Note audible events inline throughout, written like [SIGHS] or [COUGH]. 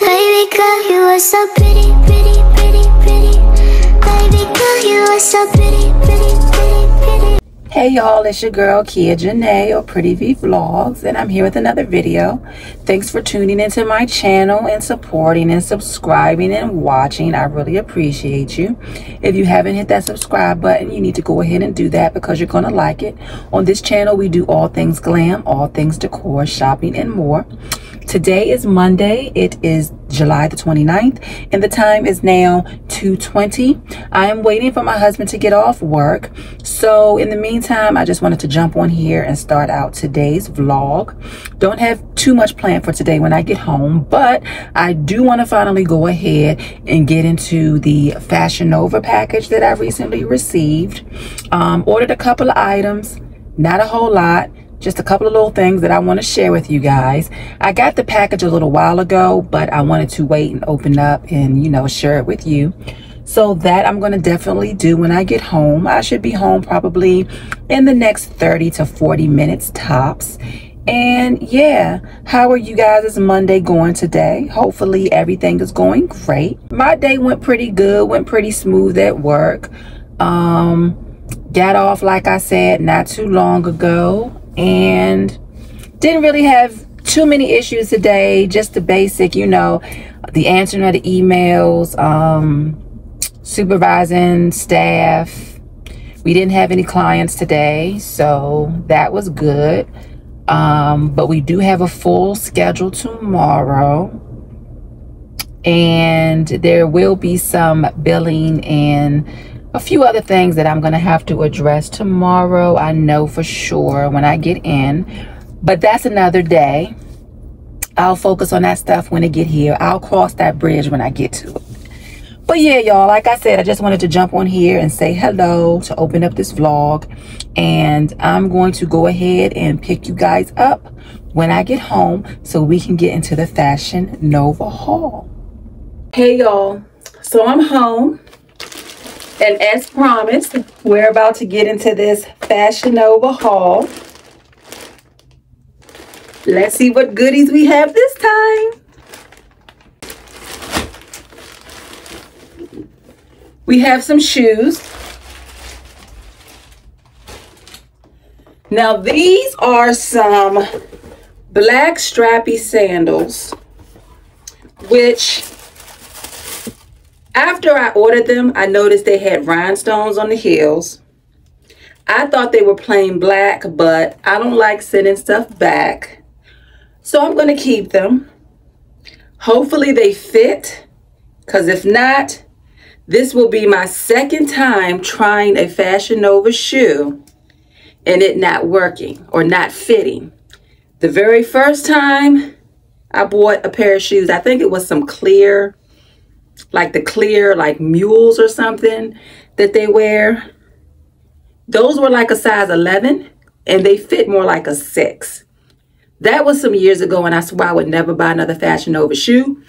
Baby girl, you are so pretty, pretty, pretty, pretty. Baby girl, you are so pretty, pretty, pretty, pretty. Hey y'all, it's your girl Kia Janae or Pretty V Vlogs and I'm here with another video. Thanks for tuning into my channel and supporting and subscribing and watching. I really appreciate you. If you haven't hit that subscribe button, you need to go ahead and do that because you're going to like it. On this channel, we do all things glam, all things decor, shopping, and more. Today is Monday. It is July the 29th and the time is now 2.20. I am waiting for my husband to get off work. So in the meantime, I just wanted to jump on here and start out today's vlog. Don't have too much planned for today when I get home, but I do want to finally go ahead and get into the Fashion Nova package that I recently received. Um, ordered a couple of items, not a whole lot just a couple of little things that I want to share with you guys. I got the package a little while ago, but I wanted to wait and open up and, you know, share it with you. So that I'm going to definitely do when I get home. I should be home probably in the next 30 to 40 minutes tops. And yeah, how are you guys' Monday going today? Hopefully everything is going great. My day went pretty good, went pretty smooth at work. Um, got off, like I said, not too long ago and didn't really have too many issues today just the basic you know the answering of the emails um, supervising staff. We didn't have any clients today so that was good. Um, but we do have a full schedule tomorrow. And there will be some billing and a few other things that I'm going to have to address tomorrow. I know for sure when I get in, but that's another day. I'll focus on that stuff when I get here. I'll cross that bridge when I get to it. But yeah, y'all, like I said, I just wanted to jump on here and say hello to open up this vlog. And I'm going to go ahead and pick you guys up when I get home so we can get into the Fashion Nova haul. Hey, y'all. So I'm home. And as promised, we're about to get into this Fashion Nova haul. Let's see what goodies we have this time. We have some shoes. Now these are some black strappy sandals, which after I ordered them, I noticed they had rhinestones on the heels. I thought they were plain black, but I don't like sending stuff back. So I'm going to keep them. Hopefully they fit, because if not, this will be my second time trying a Fashion Nova shoe and it not working or not fitting. The very first time I bought a pair of shoes, I think it was some clear like the clear like mules or something that they wear. Those were like a size 11 and they fit more like a 6 that was some years ago and I swore I would never buy another Fashion Nova shoe.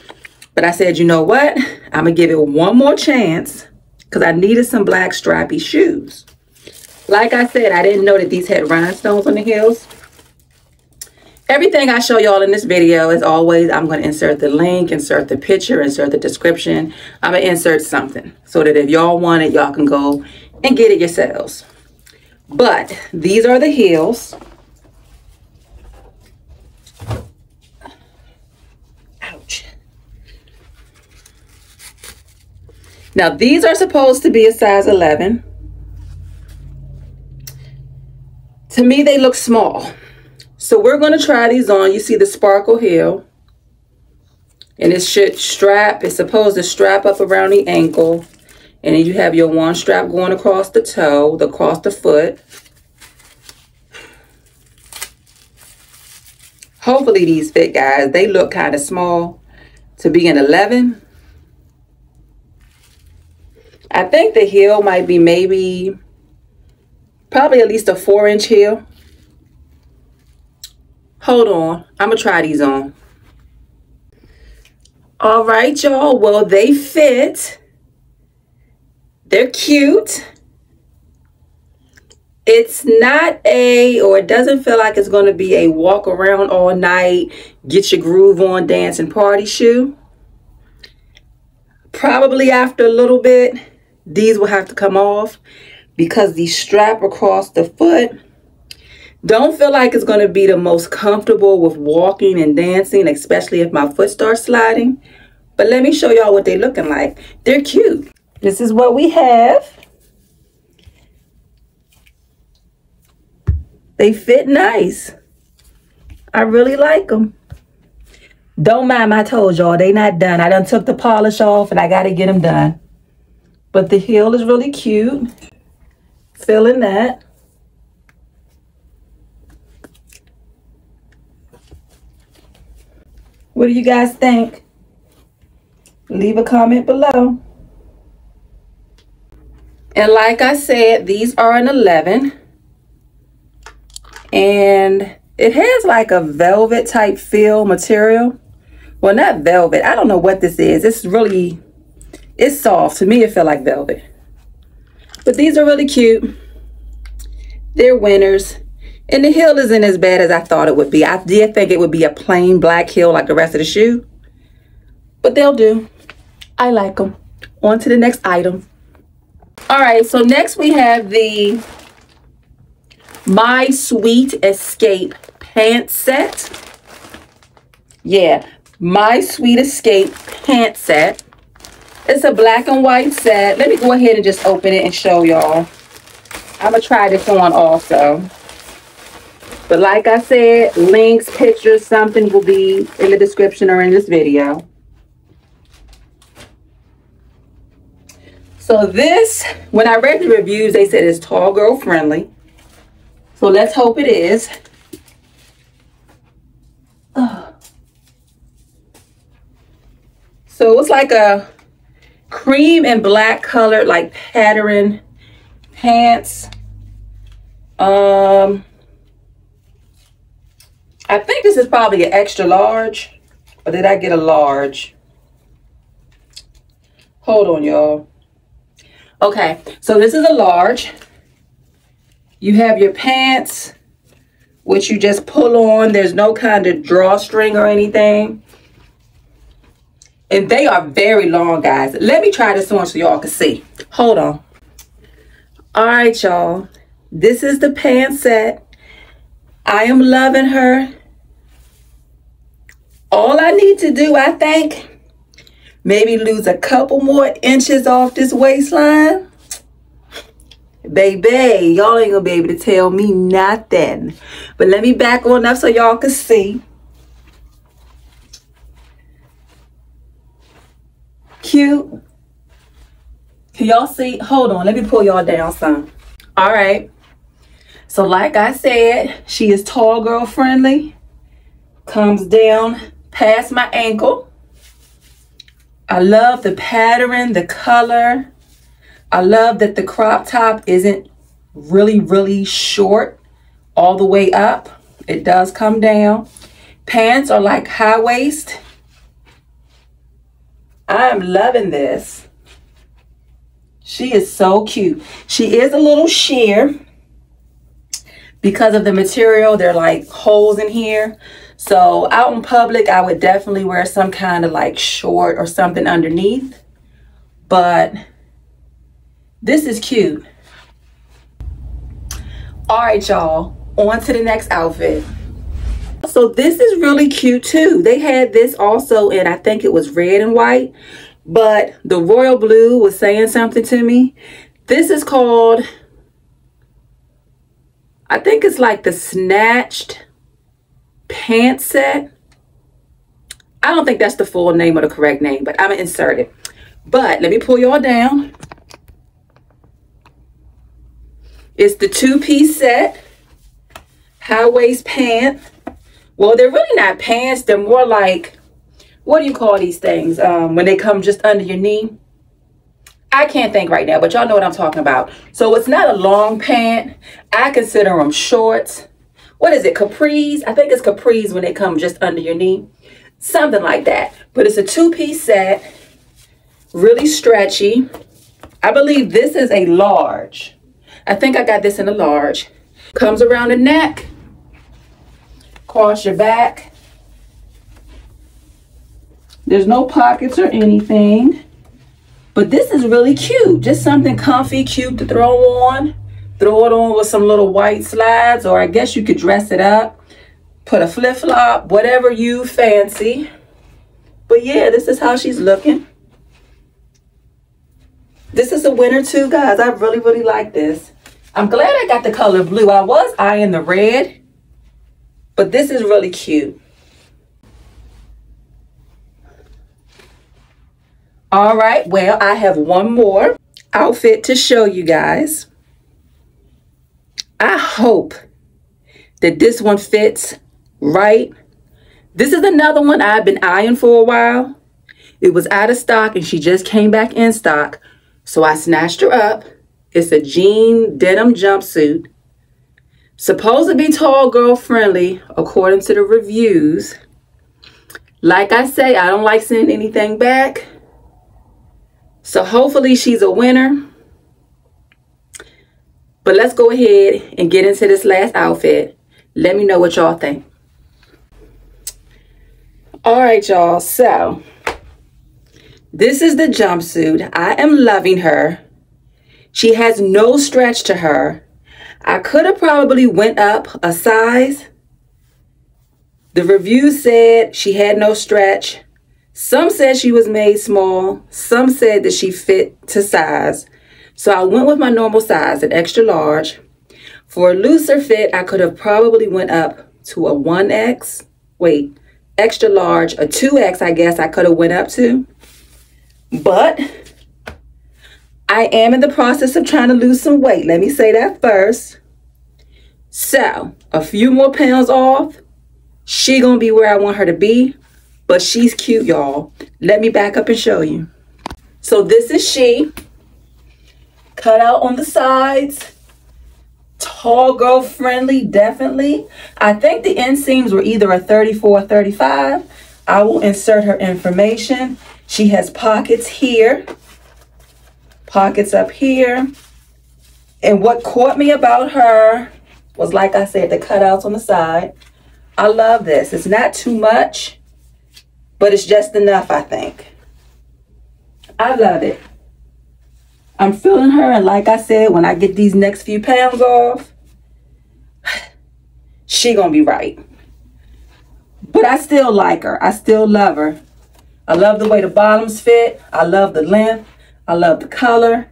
But I said you know what? I'm gonna give it one more chance because I needed some black strappy shoes. Like I said I didn't know that these had rhinestones on the heels Everything I show y'all in this video, as always, I'm going to insert the link, insert the picture, insert the description. I'm going to insert something so that if y'all want it, y'all can go and get it yourselves. But these are the heels. Ouch. Now, these are supposed to be a size 11. To me, they look small. So we're going to try these on. You see the sparkle heel. And it should strap. It's supposed to strap up around the ankle. And then you have your one strap going across the toe, across the foot. Hopefully these fit, guys. They look kind of small to be an 11. I think the heel might be maybe, probably at least a 4-inch heel. Hold on. I'm going to try these on. All right, y'all. Well, they fit. They're cute. it's not a or it doesn't feel like it's going to be a walk around all night get your groove on dancing party shoe probably after a little bit these will have to come off because the strap across the foot don't feel like it's going to be the most comfortable with walking and dancing especially if my foot starts sliding but let me show y'all what they're looking like they're cute this is what we have They fit nice. I really like them. Don't mind my toes, y'all. They not done. I done took the polish off and I got to get them done. But the heel is really cute. Feeling that. What do you guys think? Leave a comment below. And like I said, these are an 11 and it has like a velvet type feel material. Well not velvet. I don't know what this is. It's really it's soft. To me it felt like velvet. But these are really cute. They're winners and the heel isn't as bad as i thought it would be i did think it would be a plain black heel like the rest of the shoe but they'll do i like them on to the next item all right so next we have the my Sweet Escape pant set. Yeah, My Sweet Escape pant set. It's a black and white set. Let me go ahead and just open it and show y'all. I'm going to try this on also. But like I said, links, pictures, something will be in the description or in this video. So this, when I read the reviews, they said it's tall girl friendly. So let's hope it is. So it's like a cream and black colored like pattern pants. Um, I think this is probably an extra large. Or did I get a large? Hold on, y'all. Okay, so this is a large. You have your pants, which you just pull on. There's no kind of drawstring or anything. And they are very long, guys. Let me try this on so y'all can see. Hold on. All right, y'all. This is the pant set. I am loving her. All I need to do, I think, maybe lose a couple more inches off this waistline Baby, y'all ain't gonna be able to tell me nothing. But let me back on up so y'all can see. Cute. Can y'all see? Hold on, let me pull y'all down some. All right. So like I said, she is tall girl friendly. Comes down past my ankle. I love the pattern, the color. I love that the crop top isn't really, really short all the way up. It does come down. Pants are like high waist. I'm loving this. She is so cute. She is a little sheer because of the material. There are like holes in here. So out in public, I would definitely wear some kind of like short or something underneath. But this is cute. All right, y'all, on to the next outfit. So this is really cute too. They had this also and I think it was red and white, but the royal blue was saying something to me. This is called, I think it's like the snatched pant set. I don't think that's the full name or the correct name, but I'm gonna insert it. But let me pull y'all down. It's the two-piece set, high-waist pants. Well, they're really not pants. They're more like, what do you call these things um, when they come just under your knee? I can't think right now, but y'all know what I'm talking about. So it's not a long pant. I consider them shorts. What is it, capris? I think it's capris when they come just under your knee. Something like that. But it's a two-piece set, really stretchy. I believe this is a large. I think I got this in a large. Comes around the neck, across your back. There's no pockets or anything. But this is really cute. Just something comfy, cute to throw on. Throw it on with some little white slides, or I guess you could dress it up. Put a flip-flop, whatever you fancy. But yeah, this is how she's looking. This is a winner too, guys. I really, really like this. I'm glad I got the color blue. I was eyeing the red, but this is really cute. All right, well, I have one more outfit to show you guys. I hope that this one fits right. This is another one I've been eyeing for a while. It was out of stock and she just came back in stock. So I snatched her up. It's a jean denim jumpsuit. Supposed to be tall girl friendly according to the reviews. Like I say, I don't like sending anything back. So hopefully she's a winner. But let's go ahead and get into this last outfit. Let me know what y'all think. All right, y'all. So this is the jumpsuit. I am loving her. She has no stretch to her. I could have probably went up a size. The review said she had no stretch. Some said she was made small. Some said that she fit to size. So I went with my normal size, an extra large. For a looser fit, I could have probably went up to a 1X. Wait, extra large, a 2X I guess I could have went up to. But I am in the process of trying to lose some weight. Let me say that first. So, a few more pounds off. She gonna be where I want her to be. But she's cute, y'all. Let me back up and show you. So this is she. Cut out on the sides. Tall girl friendly, definitely. I think the inseams were either a 34 or 35. I will insert her information. She has pockets here. Pockets up here. And what caught me about her was, like I said, the cutouts on the side. I love this. It's not too much. But it's just enough, I think. I love it. I'm feeling her, and like I said, when I get these next few pounds off, [SIGHS] she gonna be right. But I still like her. I still love her. I love the way the bottoms fit. I love the length. I love the color.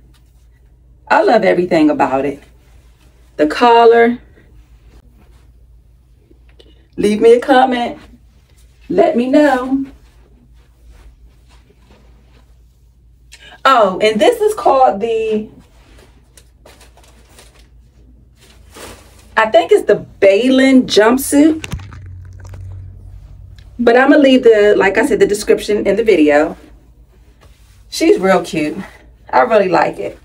I love everything about it. The collar. Leave me a comment. Let me know. Oh, and this is called the, I think it's the Baehlin jumpsuit. But I'm going to leave the, like I said, the description in the video. She's real cute. I really like it.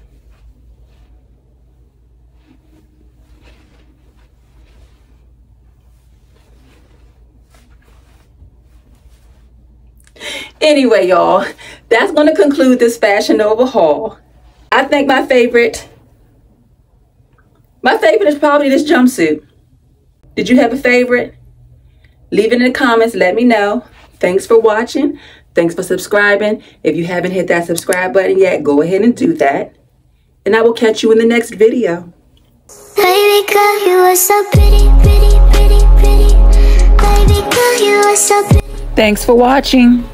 Anyway, y'all, that's going to conclude this Fashion Nova haul. I think my favorite, my favorite is probably this jumpsuit. Did you have a favorite? Leave it in the comments. Let me know. Thanks for watching. Thanks for subscribing. If you haven't hit that subscribe button yet, go ahead and do that. And I will catch you in the next video. Baby girl, you are so pretty, pretty, pretty, pretty. Baby girl, you are so pretty. Thanks for watching.